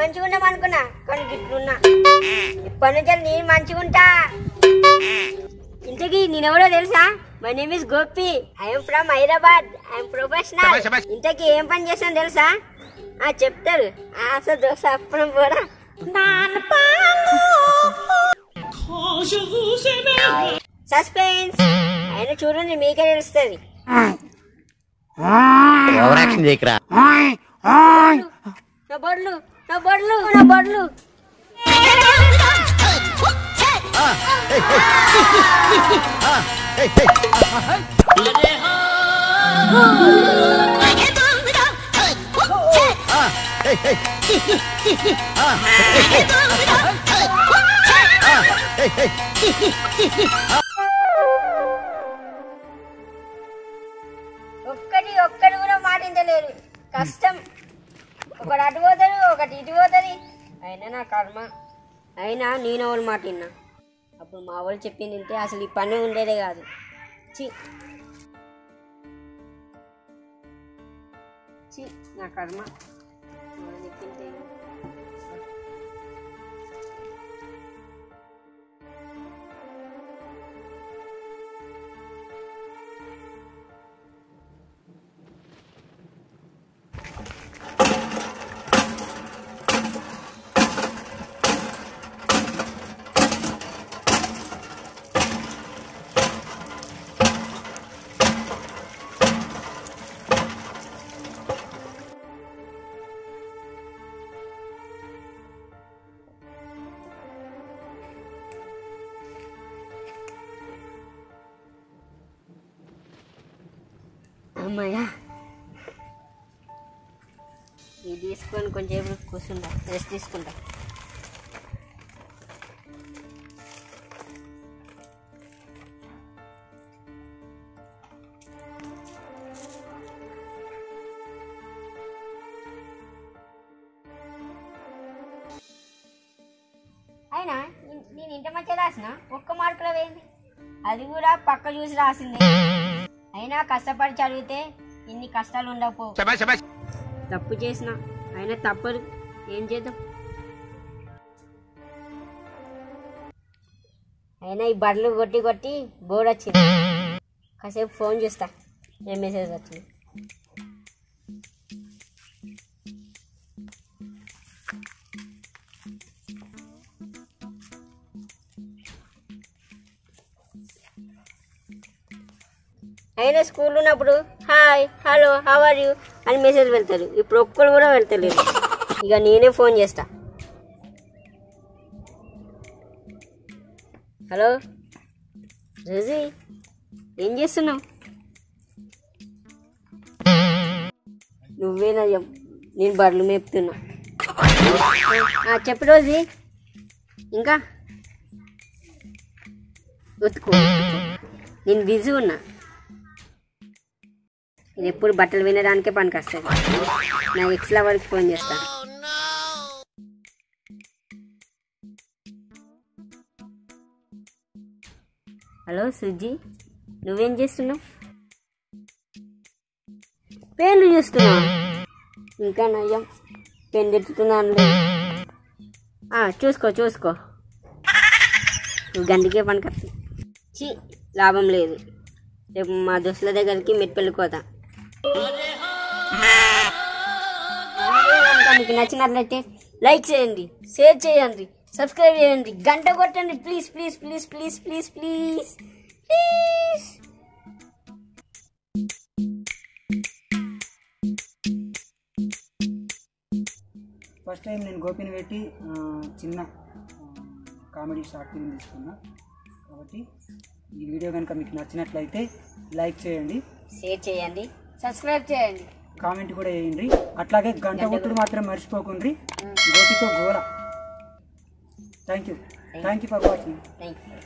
మంచిగా ఉన్నాం అనుకున్నా కానీ గిట్లున్నా. ఇప్పటి నుంచి నేను మంచిగా ఉంటా ఇంతకీ నేనెవరో తెలుసా? My name is Gopi I'm from Hyderabad I'm professional ఇంతకీ ఏం పని చేస్తాను తెలుసా? ఆ చెప్తారు. ఆశ దోశ అప్పడం కూడా సస్పెన్స్ అయినా చూడండి మీకే తెలుస్తుంది. ఓవర్ యాక్షన్ చేయకరా? నా బొడ్లు నా బొడ్లు నా బొడ్లు ఒక్కటి ఒక్కటి కూడా మాటించలేరు. కష్టం. ఒకడు అటు పోతే ఒకటి ఇటు పోతుంది. అయినా నా కర్మ. అయినా నేను ఎవరు మాట విన్నా. అప్పుడు మా వాళ్ళు చెప్పింది తింటే అసలు ఈ పని ఉండేదే కాదు. చి చి నా కర్మ. చెప్పింది అమ్మాయ్యా ఇది తీసుకొని కొంచెం కూర్చుంటా రెస్ట్ తీసుకుంటా. అయినా నేను ఇంత మంచిగా రాసిన? ఒక్క మార్కులో వేయింది అది కూడా పక్క చూసి రాసింది. అయినా కష్టపడి చదివితే ఇన్ని కష్టాలు ఉండకపో. తప్పు చేసిన అయినా తప్పదు. ఏం చేద్దాం? అయినా ఈ బట్టలు కొట్టి కొట్టి బోర్డు వచ్చింది. కాసేపు ఫోన్ చూస్తా. ఏం మెసేజ్ వచ్చింది? అయినా స్కూల్ ఉన్నప్పుడు hi hello how are you? అని మెసేజ్ వెళ్తారు ఇప్పుడు ఒక్కరు కూడా వెళ్తలేరు ఇక నేనే ఫోన్ చేస్తా. హలో? రోజీ ఏం చేస్తున్నావు? నువ్వేనా నయం. నేను బర్రెలు మేపుతున్నా. చెప్పు రోజీ. ఇంకా? ఉతుకు నేను బిజీ ఉన్నా. నేను ఎప్పుడు బట్టలు వినడానికే పనికి వస్తుంది నా ఎక్స్ లవర్కి ఫోన్ చేస్తాను హలో సుజ్జి నువ్వేం చేస్తున్నావు? పేర్లు చూస్తున్నావు ఇంకా నయ్యం పెన్ తిట్టుతున్నాను చూసుకో చూసుకో. నువ్వు గండికే పనికొస్తాయి చి లాభం లేదు. రేపు మా దోస్తుల దగ్గరికి మెట్పెళ్ళిపోతా కనుక మీకు నచ్చినట్లయితే లైక్ చేయండి షేర్ చేయండి సబ్స్క్రైబ్ చేయండి గంట కొట్టండి. Please please please please please please please first time నేను గోపిని పెట్టి చిన్న కామెడీ షార్ట్ ఫిల్మ్ తీసుకున్నా. కాబట్టి ఈ వీడియో కనుక మీకు నచ్చినట్లయితే లైక్ చేయండి. షేర్ చేయండి. సబ్స్క్రైబ్ చేయండి. కామెంట్ కూడా వేయండి. అట్లాగే గంట కొట్టుడు మాత్రం మర్చిపోకుండ్రి. గోపితో గోల. Thank you thank you for watching thank you